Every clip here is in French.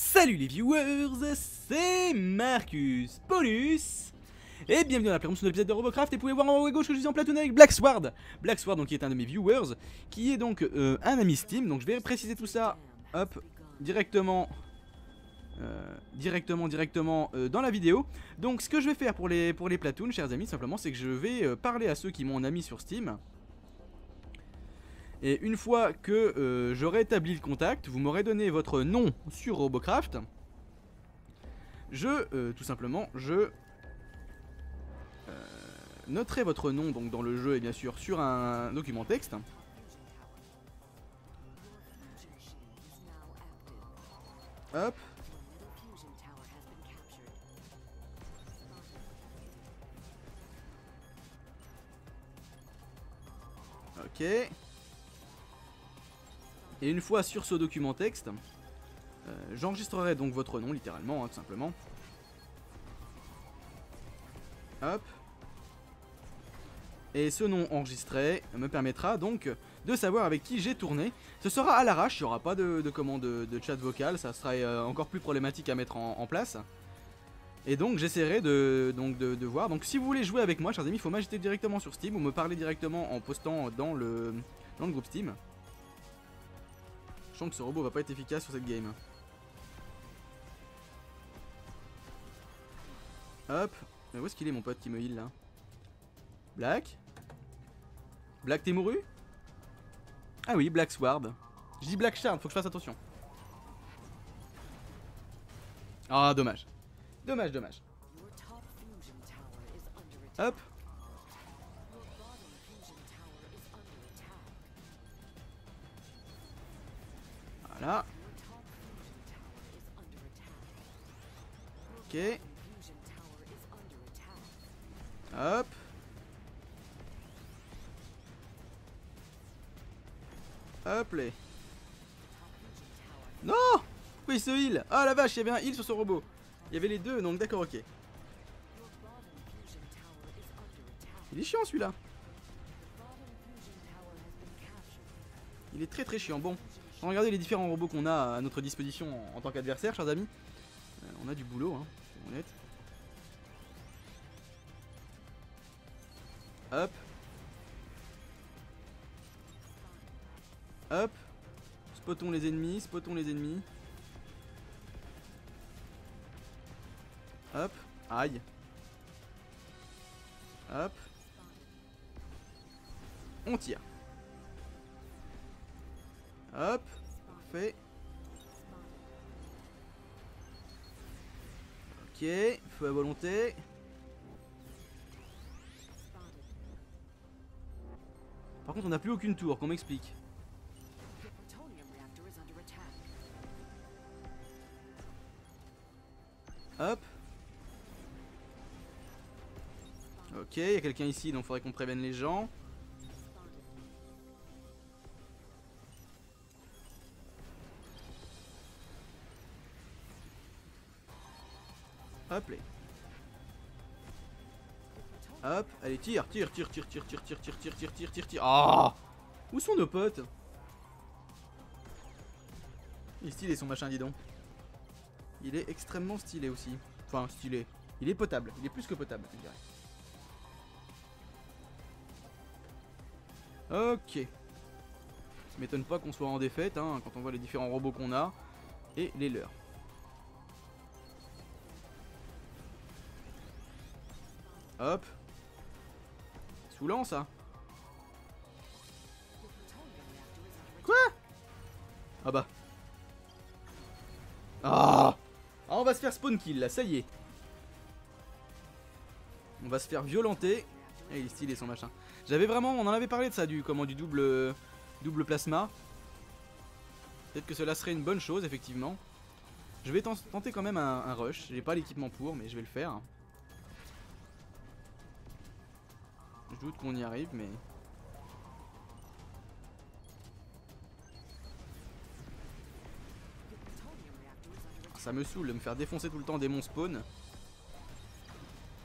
Salut les viewers, c'est Marcus Paulus. Et bienvenue dans la promotion de l'épisode de Robocraft. Et vous pouvez voir en haut à gauche que je suis en plateau avec Black Sword. Black Sword donc qui est un de mes viewers qui est donc euh, un ami Steam. Donc je vais préciser tout ça hop directement euh, directement directement euh, dans la vidéo. Donc ce que je vais faire pour les, pour les platoons chers amis simplement c'est que je vais parler à ceux qui m'ont ami sur Steam et une fois que euh, j'aurai établi le contact, vous m'aurez donné votre nom sur Robocraft. Je, euh, tout simplement, je euh, noterai votre nom donc dans le jeu et bien sûr sur un document texte. Hop. Ok. Et une fois sur ce document texte, euh, j'enregistrerai donc votre nom littéralement, hein, tout simplement. Hop. Et ce nom enregistré me permettra donc de savoir avec qui j'ai tourné. Ce sera à l'arrache, il n'y aura pas de, de de, chat vocal, ça sera euh, encore plus problématique à mettre en, place. Et donc j'essaierai de, de voir. Donc si vous voulez jouer avec moi, chers amis, il faut m'ajouter directement sur Steam ou me parler directement en postant dans le, dans le groupe Steam. Je sens que ce robot va pas être efficace sur cette game. Hop. Mais où est-ce qu'il est mon pote qui me heal là Black Black t'es mouru Ah oui, Black Sword. Je dis Black Shard, faut que je fasse attention. Ah, dommage. Dommage, dommage. Hop. Ok. Hop. Hop les. Non Oui, ce heal? Ah la vache, il y avait un heal sur ce robot. Il y avait les deux, donc d'accord, ok. Il est chiant celui-là. Il est très très chiant. Bon, regardez les différents robots qu'on a à notre disposition en, tant qu'adversaire, chers amis. Euh, on a du boulot, hein, soyons honnêtes. Hop. Hop. Spotons les ennemis, spotons les ennemis. Hop. Aïe. Hop. On tire. Hop. Parfait. Ok. Feu à volonté. Par contre, on n'a plus aucune tour, qu'on m'explique. Hop. Ok, il y a quelqu'un ici, donc faudrait qu'on prévienne les gens. Allez, tire, tire, tire, tire, tire, tire, tire, tire, tire, tire, tire, tire, tire. Ah Où sont nos potes Il est stylé son machin, dis donc. Il est extrêmement stylé aussi. Enfin, stylé. Il est potable. Il est plus que potable, je dirais. Ok. Ça m'étonne pas qu'on soit en défaite, hein, quand on voit les différents robots qu'on a. Et les leurs. Hop. Saoulant ça. Quoi? Ah bah. Ah Ah on va se faire spawn kill là, ça y est. On va se faire violenter. Et il est stylé son machin. J'avais vraiment, on en avait parlé de ça, du comment du double, double plasma. Peut-être que cela serait une bonne chose, effectivement. Je vais tenter quand même un rush. J'ai pas l'équipement pour, mais je vais le faire. Je doute qu'on y arrive, mais... Ça me saoule de me faire défoncer tout le temps des monstres spawn.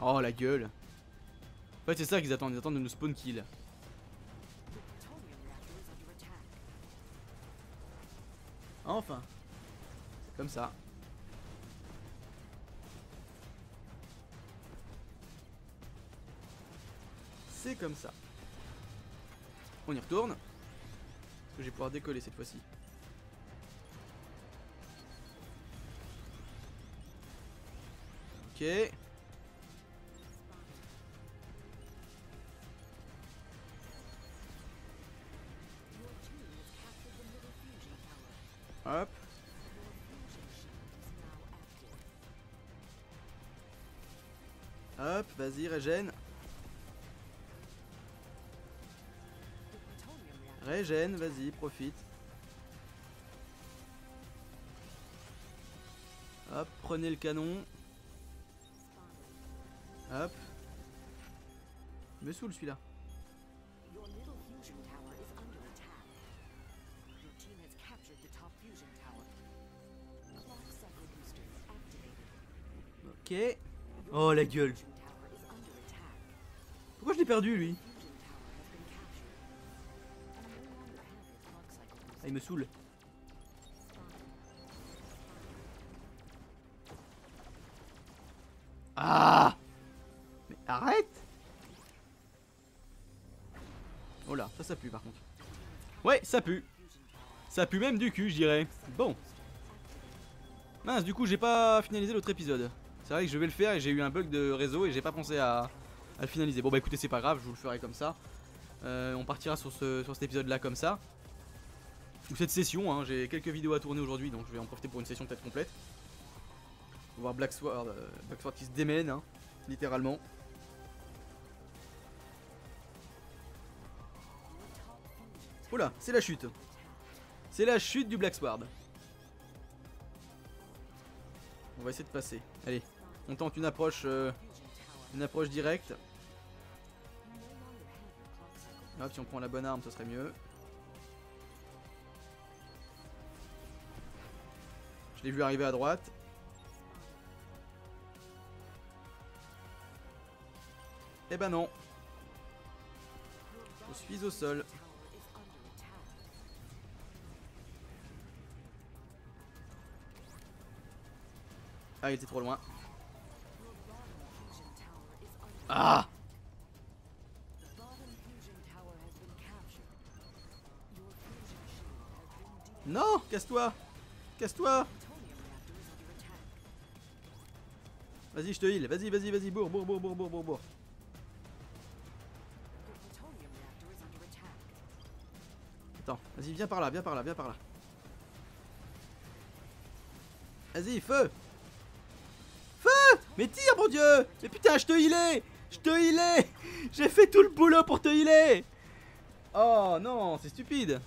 Oh la gueule. En fait c'est ça qu'ils attendent, ils attendent de nous spawn kill. Enfin. Comme ça. Comme ça. On y retourne. Est-ce que je pouvoir décoller cette fois-ci Ok. Hop. Hop, vas-y, régène. Régène, vas-y, profite. Hop, prenez le canon. Hop. Me saoule celui-là. Ok. Oh la gueule. Pourquoi je l'ai perdu lui? Ah, il me saoule. Ah Mais arrête Oh là, ça ça pue par contre. Ouais, ça pue. Ça pue même du cul, je dirais. Bon. Mince, du coup, j'ai pas finalisé l'autre épisode. C'est vrai que je vais le faire et j'ai eu un bug de réseau et j'ai pas pensé à, à le finaliser. Bon bah écoutez, c'est pas grave, je vous le ferai comme ça. Euh, on partira sur, ce, sur cet épisode là comme ça. Cette session, hein. j'ai quelques vidéos à tourner aujourd'hui donc je vais en profiter pour une session peut-être complète. Voir Black Sword, euh, Black Sword qui se démène, hein, littéralement. Oula, c'est la chute. C'est la chute du Black Sword. On va essayer de passer. Allez, on tente une approche, euh, une approche directe. Hop, si on prend la bonne arme, ce serait mieux. Je l'ai vu arriver à droite. Eh ben non. Je suis au sol. Ah, il était trop loin. Ah The bottom fusion Vas-y, je te heal. Vas-y, vas-y, vas-y. Bourre, bourre, bourre, bourre, bourre, bourre. Attends, vas-y, viens par là, viens par là, viens par là. Vas-y, feu Feu Mais tire, mon dieu Mais putain, je te healais Je te healais J'ai fait tout le boulot pour te healer Oh non, c'est stupide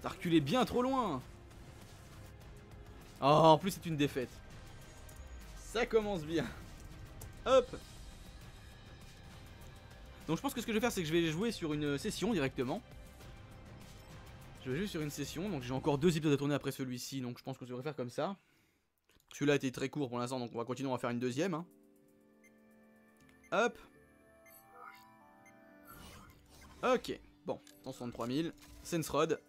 T'as reculé bien trop loin Oh, en plus, c'est une défaite. Ça commence bien. Hop donc je pense que ce que je vais faire c'est que je vais jouer sur une session directement. Je vais jouer sur une session, donc j'ai encore deux épisodes à tourner après celui-ci, donc je pense que je devrais faire comme ça. Celui-là était très court pour l'instant, donc on va continuer, on va faire une deuxième. hein. Hop. Ok, bon, 163 000. Sensrod.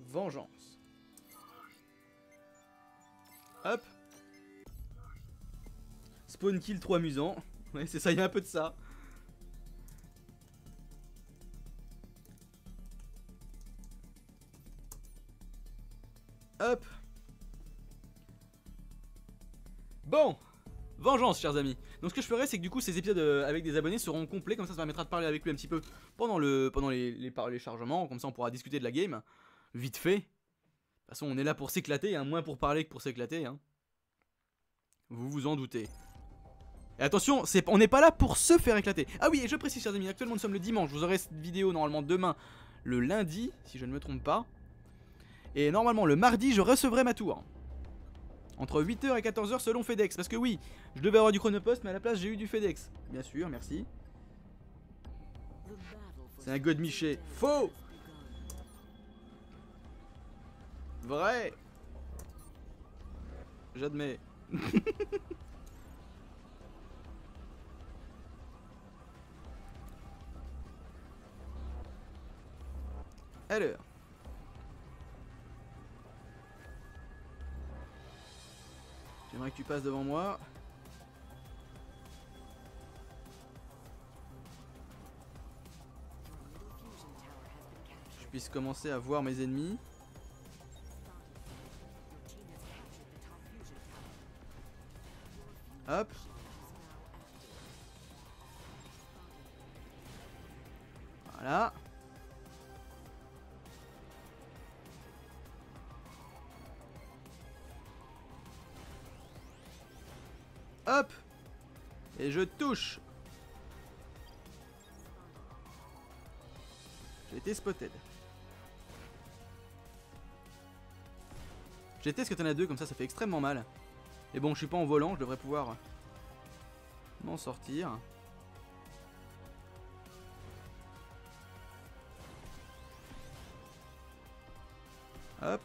Vengeance. Hop. Spawn kill trop amusant. Ouais, c'est ça, il y a un peu de ça. Hop. Bon. Vengeance, chers amis. Donc ce que je ferai, c'est que du coup, ces épisodes euh, avec des abonnés seront complets. Comme ça, ça permettra de parler avec lui un petit peu pendant, le, pendant les, les, chargements. Comme ça, on pourra discuter de la game. Vite fait. De toute façon, on est là pour s'éclater, hein, moins pour parler que pour s'éclater. Hein. Vous vous en doutez. Et attention, on n'est pas là pour se faire éclater. Ah oui, et je précise, chers amis, actuellement nous sommes le dimanche. Vous aurez cette vidéo normalement demain, le lundi, si je ne me trompe pas. Et normalement, le mardi, je recevrai ma tour. Entre 8h et 14h selon FedEx. Parce que oui, je devais avoir du chronopost, mais à la place, j'ai eu du FedEx. Bien sûr, merci. C'est un god Miché. Faux Vrai J'admets. Alors. J'aimerais que tu passes devant moi. Je puisse commencer à voir mes ennemis. Touche J'ai été spotted. J'ai été ce que t'en as deux, comme ça ça fait extrêmement mal. Et bon, je suis pas en volant, je devrais pouvoir m'en sortir. Hop.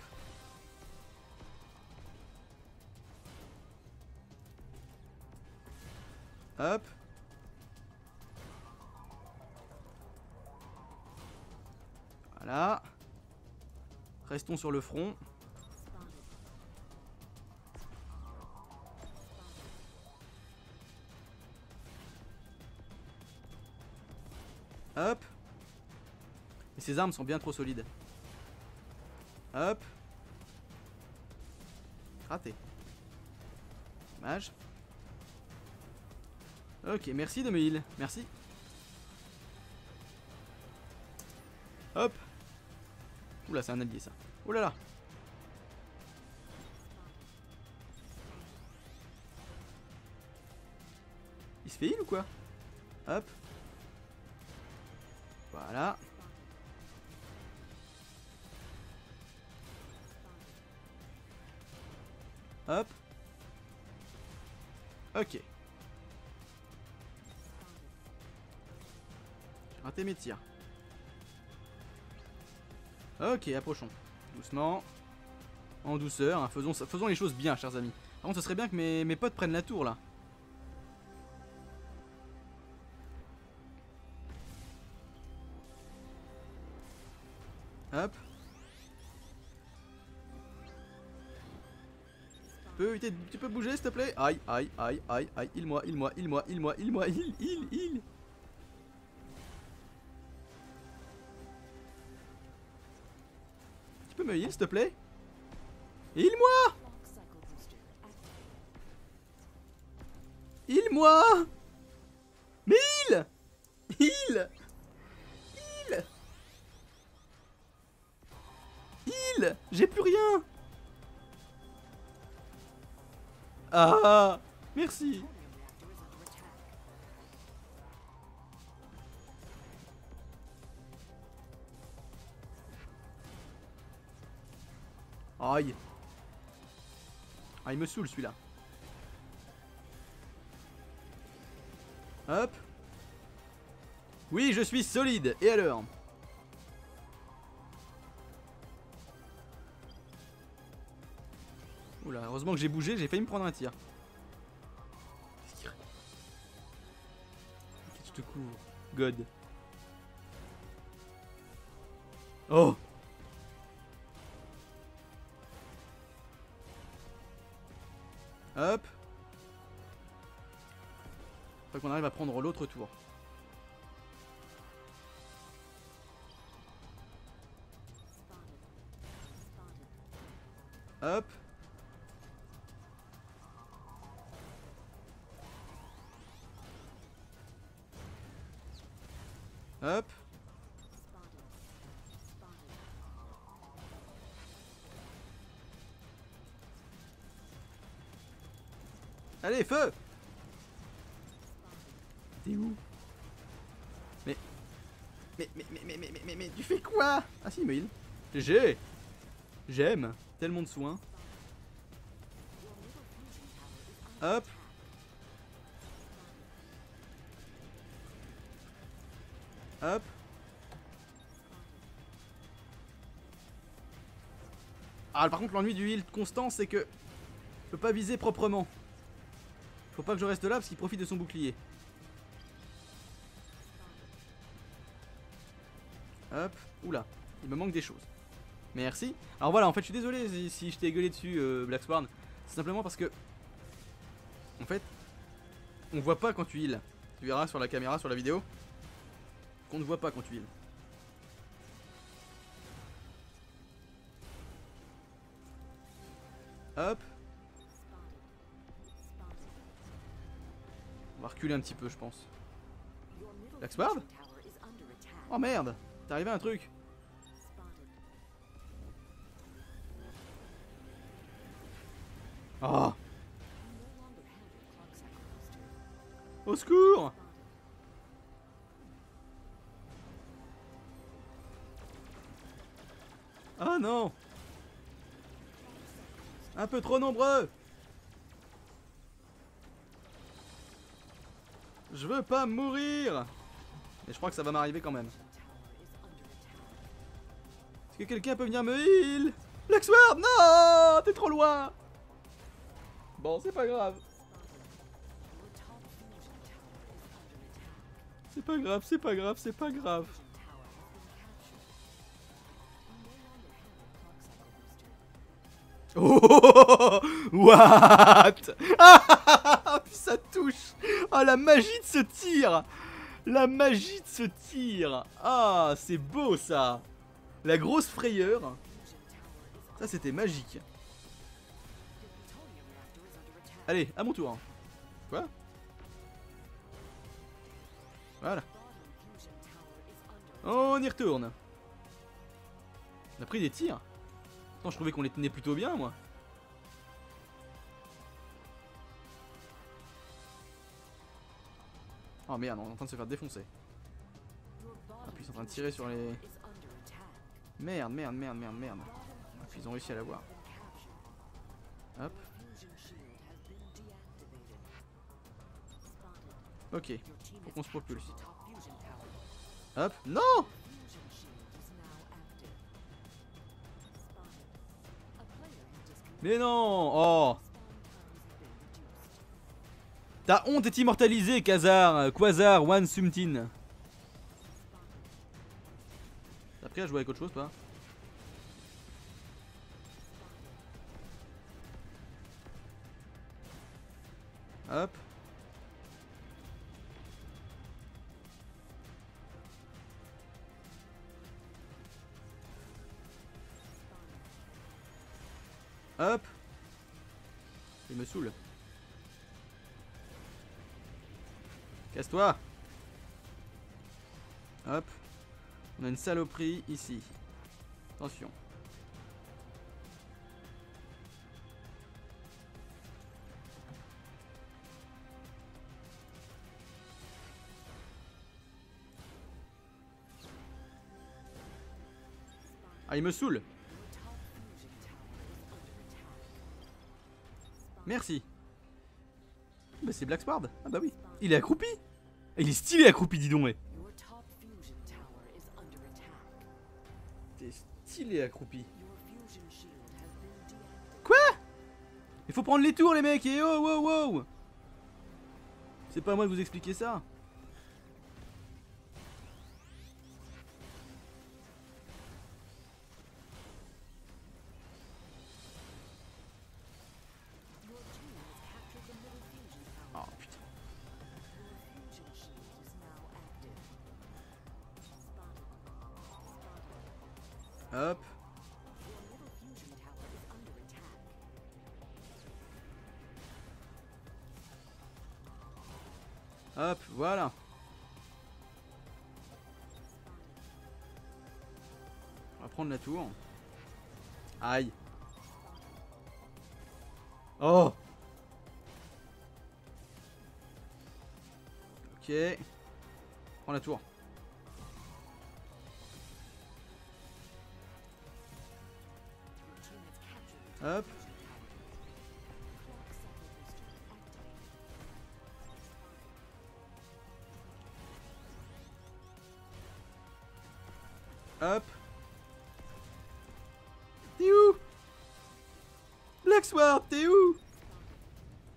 Hop. Voilà. Restons sur le front. Hop. Et ces armes sont bien trop solides. Hop. Raté. Dommage. Ok, merci de me heal. Merci. Hop. Oula, c'est un allié ça. Oh là là. Il se fait heal ou quoi? Hop. Voilà. Hop. Ok. Ok, approchons. Doucement. En douceur. hein. Faisons, faisons les choses bien, chers amis. Par ce serait bien que mes, potes prennent la tour, là. Hop. Tu peux, tu peux bouger, s'il te plaît? Aïe, aïe, aïe, aïe, aïe. Il-moi, il-moi, il-moi, il-moi, il-moi, il, il, il. Tu peux heal, s'il te plaît. Heal-moi. Heal-moi. Mais heal Heal. Heal. Heal. J'ai plus rien. Ah Merci Aïe. Ah il me saoule celui-là. Hop. Oui je suis solide. Et alors? Oula heureusement que j'ai bougé J'ai failli me prendre un tir. Qu'est-ce qu'il- Ok, tu te couvres? God. Oh Hop. Hop. Allez, feu T'es où mais... Mais, mais, mais, mais, mais, mais, mais, mais, tu fais quoi Ah si, mais il... GG J'aime Tellement de soins. Hop Hop Ah, par contre, l'ennui du heal constant, c'est que je peux pas viser proprement. Faut pas que je reste là parce qu'il profite de son bouclier. Hop, oula, il me manque des choses. Merci. Alors voilà, en fait, je suis désolé si, je t'ai gueulé dessus, euh, Black Swan. C'est simplement parce que. En fait, on voit pas quand tu heal. Tu verras sur la caméra, sur la vidéo, qu'on ne voit pas quand tu heal. Hop. On va reculer un petit peu, je pense. Black Swarm Oh merde T'es arrivé à un truc Au secours Ah non Un peu trop nombreux Je veux pas mourir Mais je crois que ça va m'arriver quand même. Est-ce que quelqu'un peut venir me heal? Black Non T'es trop loin Bon, c'est pas grave. Pas grave, c'est pas grave, c'est pas grave. Oh What? Ah Puis ça touche. Ah la magie de ce tir. La magie de ce tir. Ah c'est beau ça. La grosse frayeur. Ça c'était magique. Allez, à mon tour. Quoi? Voilà On y retourne On a pris des tirs Attends, je trouvais qu'on les tenait plutôt bien moi Oh merde, on est en train de se faire défoncer. Bottom puis ils sont en train de tirer sur les-. Merde, merde, merde, merde, merde. Ah, ils ont réussi à l'avoir. Hop, ok. Faut qu'on se propulse. Hop, non. Mais non Oh. Ta honte est immortalisée, Kazar Quasar, One Sumtin T'as appris à jouer avec autre chose, toi Hop. Hop. Il me saoule. Casse-toi. Hop. On a une saloperie ici. Attention. Ah, il me saoule. Merci. Bah c'est Black Sword. Ah bah oui. Il est accroupi. Il est stylé accroupi, dis donc. ouais. Your top fusion tower is under attack. T'es stylé accroupi. Quoi? Il faut prendre les tours les mecs et oh wow wow C'est pas à moi de vous expliquer ça. Tour. Aïe. Oh Ok. Prends la tour. Hop.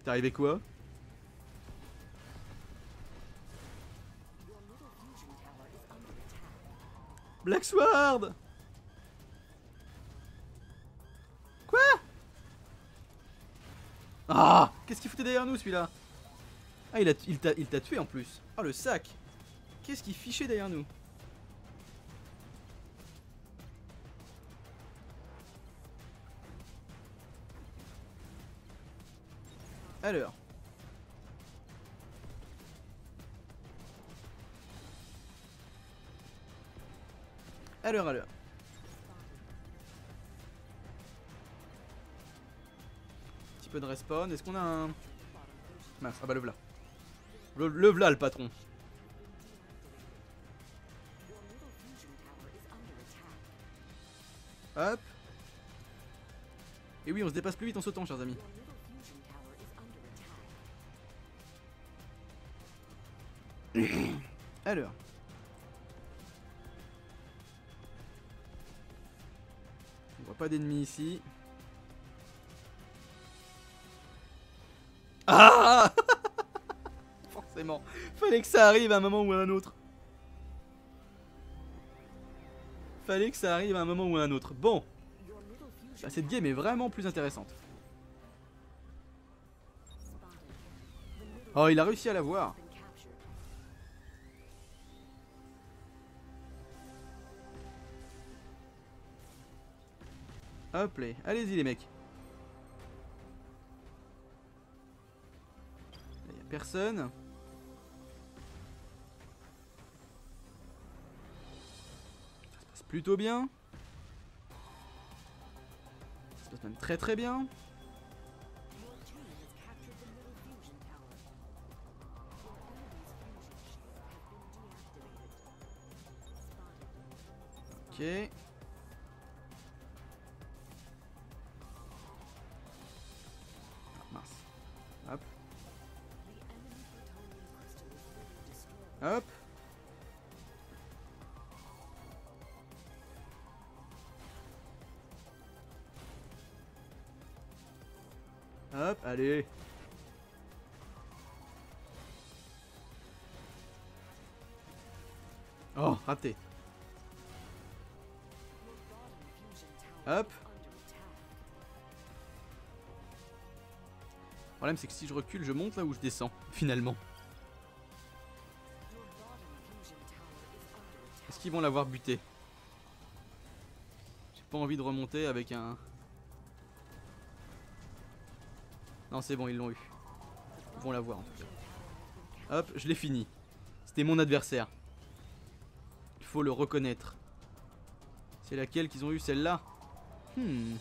T'es arrivé quoi. Black Sword Quoi Ah Qu'est-ce qu'il foutait derrière nous celui-là Ah il t'a il tué en plus. Ah le sac Qu'est-ce qu'il fichait derrière nous Alors. Alors, alors. Petit peu de respawn. Est-ce qu'on a un. Mince, ah bah le v'là. Le, le v'là le patron. Hop. Et oui, on se dépasse plus vite en sautant, chers amis. Alors. On voit pas d'ennemis ici. Ah Forcément. Fallait que ça arrive à un moment ou à un autre. Fallait que ça arrive à un moment ou à un autre. Bon, bah, cette game est vraiment plus intéressante. Oh, il a réussi à la Hop allez-y les mecs. Il y a personne. Ça se passe plutôt bien. Ça se passe même très très bien. Your Oh, raté. Hop. Le problème c'est que si je recule, je monte là où je descends, finalement. Est-ce qu'ils vont l'avoir buté? J'ai pas envie de remonter avec un... Non c'est bon, ils l'ont eu. Ils vont l'avoir en tout cas. Hop, je l'ai fini. C'était mon adversaire. Il faut le reconnaître. C'est laquelle qu'ils ont eu celle-là? Hmm.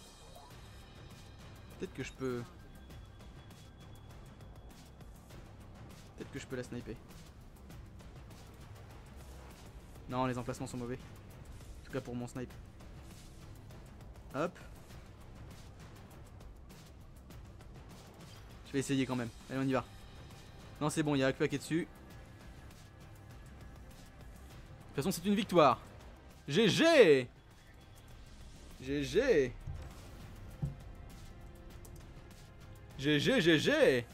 Peut-être que je peux... Peut-être que je peux la sniper. Non, les emplacements sont mauvais. En tout cas pour mon snipe. Hop. Vais essayer quand même. Allez, on y va. Non, c'est bon, il y a est dessus. De toute façon, c'est une victoire. GG GG GG GG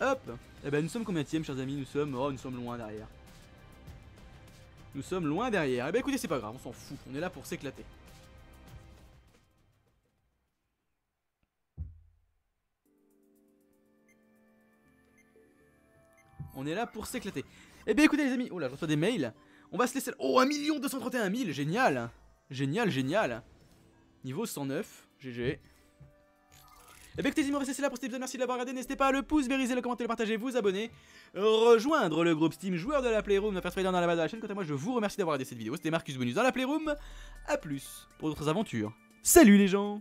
Hop Eh ben nous sommes combien chers amis Nous sommes... Oh nous sommes loin derrière. Nous sommes loin derrière. Eh ben écoutez c'est pas grave, on s'en fout. On est là pour s'éclater. On est là pour s'éclater. Eh bien écoutez les amis, oh là je reçois des mails. On va se laisser... Oh 1 231 000, génial Génial, génial Niveau 109, GG. Et bien écoutez, restez là pour cet épisode, merci de l'avoir regardé. N'hésitez pas à le pouce, vériser, le commenter, le partager, vous abonner, rejoindre le groupe Steam joueur de la Playroom, faire spider dans la base de la chaîne. Quant à moi, je vous remercie d'avoir regardé cette vidéo. C'était Marcus Bonus dans la Playroom. A plus pour d'autres aventures. Salut les gens